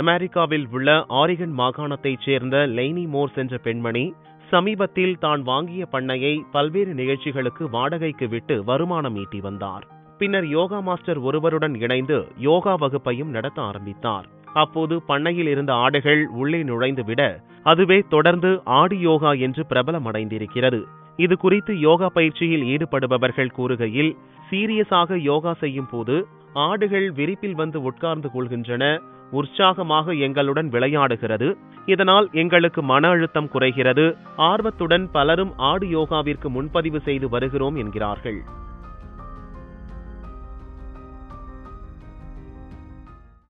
அமெரிக்காவில் உள்ள ஆரிகன் மாகாணத்தைச் சேர்ந்த லெய்னி மோர்ஸ் என்ற பெண்மணி சமீபத்தில் தான் வாங்கிய பண்ணையை பல்வேறு நிகழ்ச்சிகளுக்கு வாடகைக்கு விட்டு வருமானம் ஈட்டி வந்தார். பின்னர் யோகா மாஸ்டர் ஒருவருடன் இணைந்து யோகா வகுப்பையும் நடத்த ஆரம்பித்தார். அப்போது பண்ணையில் இருந்த ஆடுகள் உள்ளே நுழைந்து விட அதுவே தொடர்ந்து ஆடி யோகா என்று பிரபலமடைந்திருக்கிறது. இது குறித்து யோகா பயிற்சியில் ஈடுபடுபவர்கள் கூறுகையில் சீரியஸாக யோகா செய்யும் போது ஆடுகள் விரிப்பில் வந்து உட்கார்ந்து கொள்கின்றன உற்சாகமாக எங்களுடன் விளையாடுகிறது. இதனால் எங்களுக்கு மன அழுத்தம் குறைகிறது. ஆர்வத்துடன் பலரும் ஆடு யோகாவிற்கு முன்பதிவு செய்து வருகிறோம் என்கிறார்கள்.